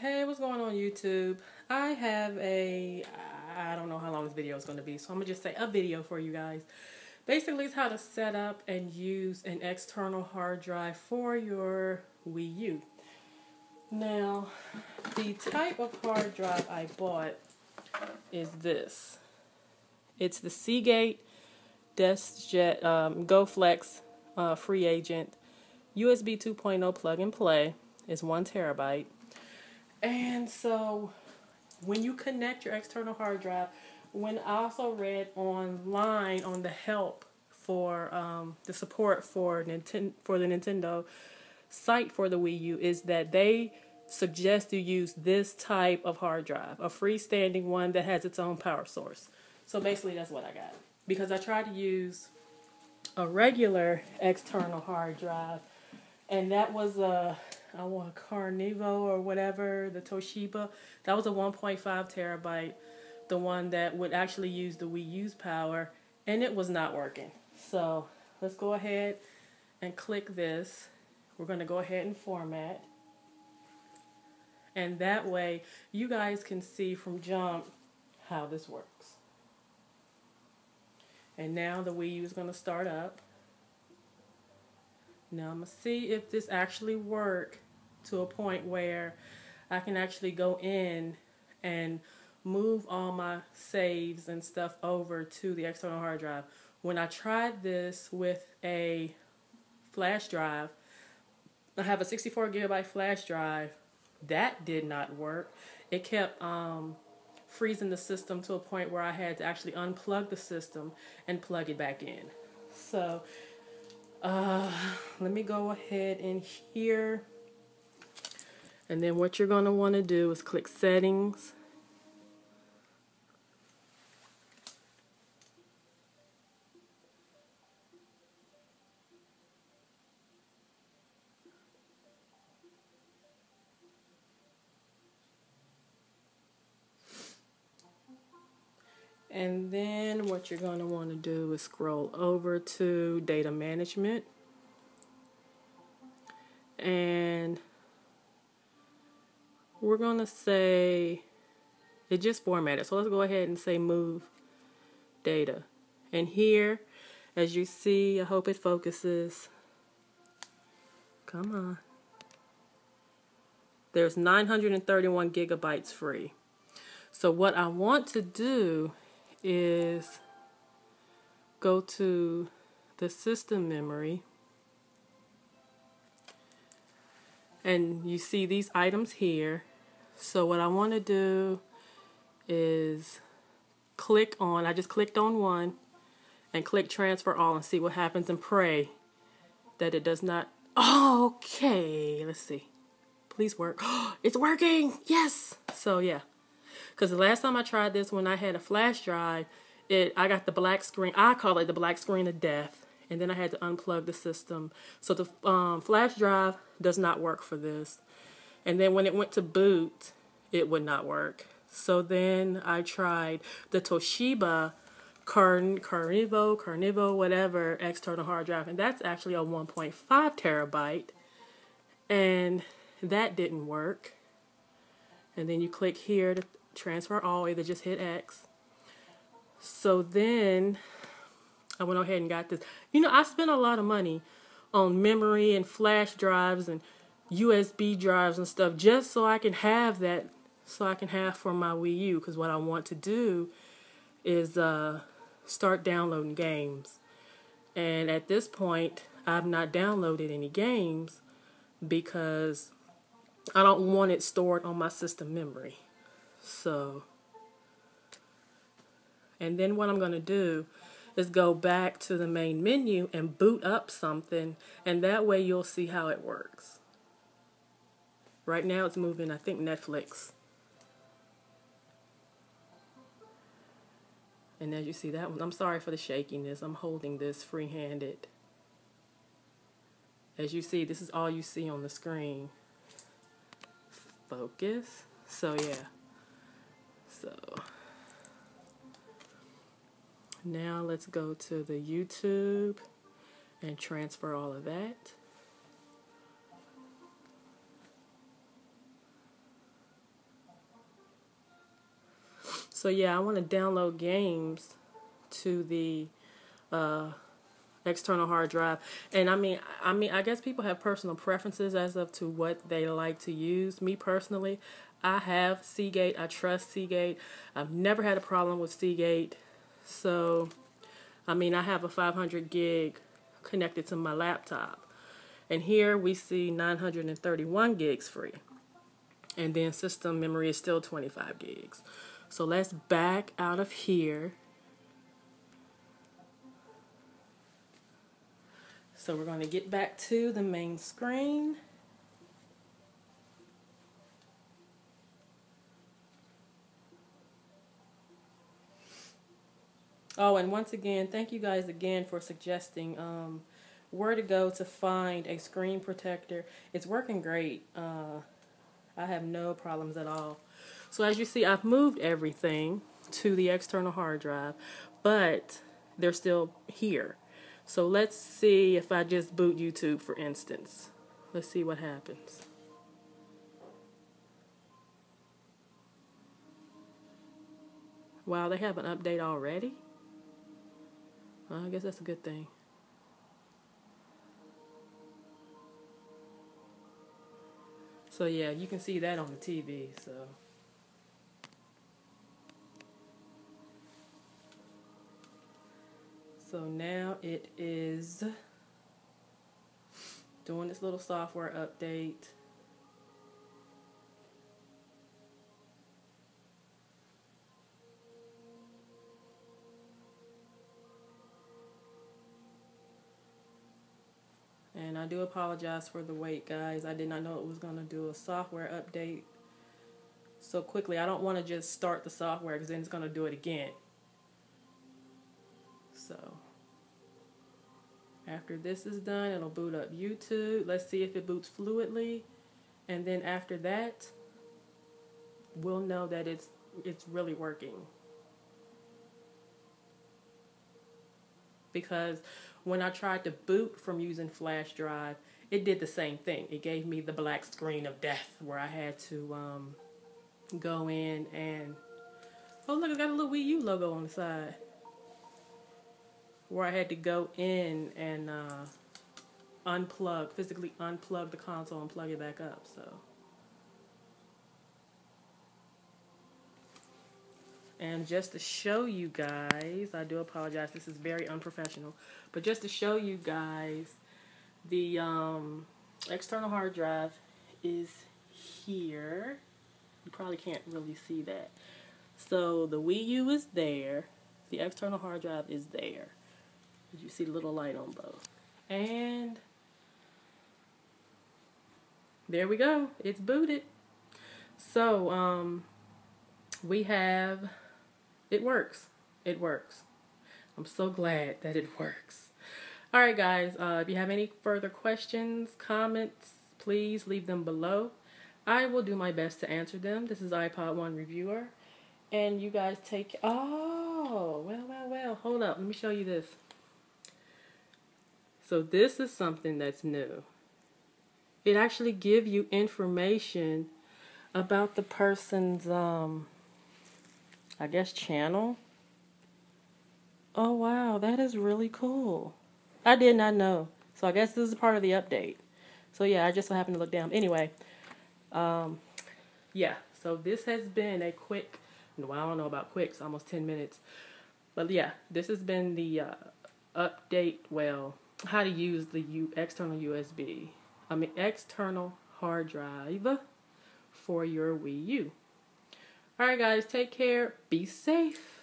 Hey, what's going on YouTube? I have a, I don't know how long this video is going to be, so I'm going to just say a video for you guys. Basically, it's how to set up and use an external hard drive for your Wii U. Now, the type of hard drive I bought is this. It's the Seagate DeskJet um, GoFlex uh, Free Agent USB 2.0 plug and play. It's one terabyte. And so when you connect your external hard drive, when I also read online on the help for um, the support for Nintendo for the Nintendo site for the Wii U is that they suggest you use this type of hard drive, a freestanding one that has its own power source. So basically, that's what I got because I tried to use a regular external hard drive, and that was a I want a Carnivo or whatever, the Toshiba. That was a 1.5 terabyte, the one that would actually use the Wii U's power, and it was not working. So let's go ahead and click this. We're going to go ahead and format. And that way, you guys can see from jump how this works. And now the Wii U is going to start up. Now I'm going to see if this actually work to a point where I can actually go in and move all my saves and stuff over to the external hard drive. When I tried this with a flash drive, I have a 64 gigabyte flash drive. That did not work. It kept um, freezing the system to a point where I had to actually unplug the system and plug it back in. So uh, let me go ahead in here. And then what you're going to want to do is click settings. And then what you're going to want to do is scroll over to data management. And we're going to say it just formatted. So let's go ahead and say move data. And here, as you see, I hope it focuses. Come on. There's 931 gigabytes free. So what I want to do is go to the system memory and you see these items here so what I want to do is click on I just clicked on one and click transfer all and see what happens and pray that it does not okay let's see please work it's working yes so yeah because the last time I tried this, when I had a flash drive, it I got the black screen. I call it the black screen of death. And then I had to unplug the system. So the um, flash drive does not work for this. And then when it went to boot, it would not work. So then I tried the Toshiba Carn Carnivo, Carnivo, whatever external hard drive, and that's actually a 1.5 terabyte, and that didn't work. And then you click here to transfer all, either just hit X. So then I went ahead and got this. You know, I spent a lot of money on memory and flash drives and USB drives and stuff just so I can have that, so I can have for my Wii U. Because what I want to do is uh, start downloading games. And at this point, I've not downloaded any games because I don't want it stored on my system memory. So, and then what I'm going to do is go back to the main menu and boot up something, and that way you'll see how it works. Right now it's moving, I think, Netflix. And as you see that one, I'm sorry for the shakiness. I'm holding this free-handed. As you see, this is all you see on the screen. Focus. So yeah. So now let's go to the YouTube and transfer all of that. So yeah, I want to download games to the uh, external hard drive. And I mean, I mean, I guess people have personal preferences as of to what they like to use. Me personally, I have Seagate. I trust Seagate. I've never had a problem with Seagate. So, I mean, I have a 500 gig connected to my laptop. And here we see 931 gigs free. And then system memory is still 25 gigs. So let's back out of here So we're going to get back to the main screen. Oh, and once again, thank you guys again for suggesting um, where to go to find a screen protector. It's working great. Uh, I have no problems at all. So as you see, I've moved everything to the external hard drive, but they're still here. So let's see if I just boot YouTube for instance. Let's see what happens. Wow, they have an update already? Well, I guess that's a good thing. So yeah, you can see that on the TV, so... So now it is doing this little software update. I do apologize for the wait, guys. I did not know it was going to do a software update so quickly. I don't want to just start the software because then it's going to do it again. So after this is done, it'll boot up YouTube. Let's see if it boots fluidly. And then after that, we'll know that it's it's really working. Because when I tried to boot from using flash drive, it did the same thing. It gave me the black screen of death where I had to um, go in and oh look, it's got a little Wii U logo on the side where I had to go in and uh, unplug, physically unplug the console and plug it back up. So. And just to show you guys, I do apologize, this is very unprofessional, but just to show you guys, the um, external hard drive is here. You probably can't really see that. So the Wii U is there, the external hard drive is there. You see the little light on both. And there we go. It's booted. So, um, we have, it works. It works. I'm so glad that it works. All right, guys, uh, if you have any further questions, comments, please leave them below. I will do my best to answer them. This is iPod One Reviewer. And you guys take, oh, well, well, well, hold up. Let me show you this. So this is something that's new. It actually give you information about the person's, um, I guess, channel. Oh, wow, that is really cool. I did not know. So I guess this is part of the update. So yeah, I just so happened to look down. Anyway, um, yeah, so this has been a quick, well, I don't know about quick, it's almost 10 minutes. But yeah, this has been the uh, update, well, how to use the U external USB, I mean external hard drive for your Wii U. All right, guys, take care. Be safe.